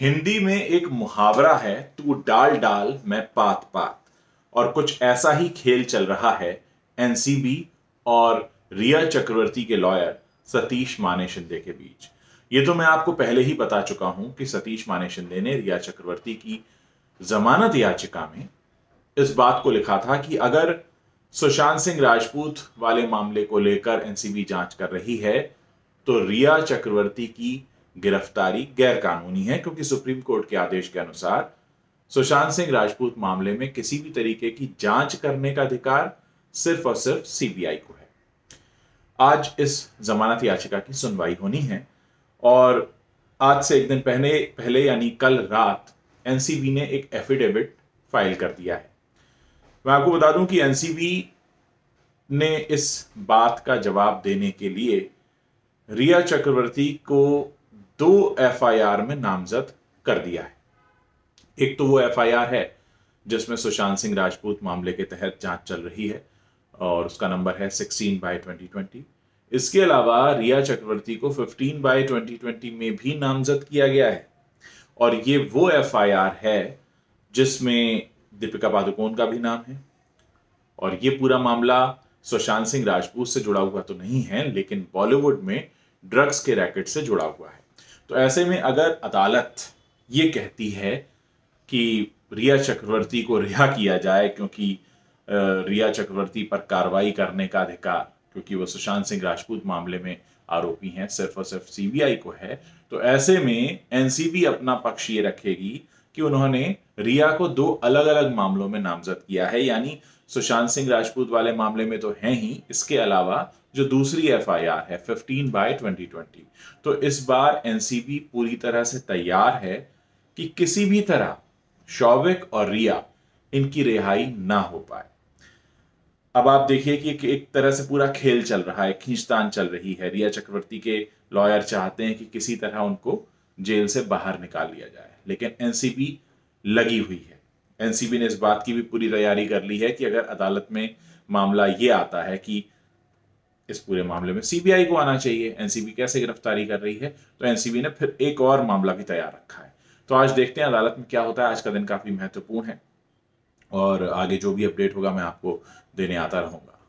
हिंदी में एक मुहावरा है, तू डाल डाल मैं पात पात। और कुछ ऐसा ही खेल चल रहा है एनसीबी और रिया चक्रवर्ती के लॉयर सतीश माने शिंदे के बीच। ये तो मैं आपको पहले ही बता चुका हूँ कि सतीश माने शिंदे ने रिया चक्रवर्ती की जमानत याचिका में इस बात को लिखा था कि अगर सुशांत सिंह राजपूत वाले मामले को लेकर एनसीबी जाँच कर रही है तो रिया चक्रवर्ती की गिरफ्तारी गैर कानूनी है, क्योंकि सुप्रीम कोर्ट के आदेश के अनुसार सुशांत सिंह राजपूत मामले में किसी भी तरीके की जाँच करने का अधिकार सिर्फ़ और सिर्फ़ सीबीआई को है। आज इस जमानत याचिका की सुनवाई होनी है और आज से एक दिन पहले पहले यानी कल रात एनसीबी ने एक एफिडेविट फ़ाइल कर दिया है। मैं आपको बता दूँ कि एनसीबी ने इस बात का जवाब देने के लिए रिया चक्रवर्ती को दो एफआईआर में नामजद कर दिया है। एक तो वो एफआईआर है, जिसमें सुशांत सिंह राजपूत मामले के तहत जाँच चल रही है, और उसका नंबर है 16 बाय 2020 इसके अलावा रिया चक्रवर्ती को 15 बाय 2020 में भी नामजद किया गया है, और ये वो एफआईआर है, जिसमें दीपिका पादुकोण का भी नाम है। और ये पूरा मामला सुशांत सिंह राजपूत से जुड़ा हुआ तो नहीं है, लेकिन बॉलीवुड में ड्रग्स के रैकेट से जुड़ा हुआ है। तो ऐसे में अगर अदालत ये कहती है कि रिया चक्रवर्ती को रिहा किया जाए क्योंकि रिया चक्रवर्ती पर कार्रवाई करने का अधिकार, क्योंकि वो सुशांत सिंह राजपूत मामले में आरोपी हैं, सिर्फ़ और सिर्फ़ सीबीआई को है तो ऐसे में एनसीबी अपना पक्ष ये रखेगी कि उन्होंने रिया को दो अलग अलग मामलों में नामजद किया है, यानी सुशांत सिंह राजपूत वाले मामले में तो है ही, इसके अलावा जो दूसरी एफआईआर है 15 बाय 2020 तो इस बार एनसीबी पूरी तरह से तैयार है कि किसी भी तरह शौविक और रिया इनकी रिहाई ना हो पाए। अब आप देखिए कि एक तरह से पूरा खेल चल रहा है, खींचतान चल रही है। रिया चक्रवर्ती के लॉयर चाहते हैं कि किसी तरह उनको जेल से बाहर निकाल लिया जाए। लेकिन एनसीबी लगी हुई है। एनसीबी ने इस बात की भी पूरी तैयारी कर ली है कि अगर अदालत में मामला ये आता है कि इस पूरे मामले में सीबीआई को आना चाहिए एनसीबी कैसे गिरफ्तारी कर रही है तो एनसीबी ने फिर एक और मामला भी तैयार रखा है। तो आज देखते हैं अदालत में क्या होता है। आज का दिन काफ़ी महत्वपूर्ण है। और आगे जो भी अपडेट होगा, मैं आपको देने आता रहूँगा।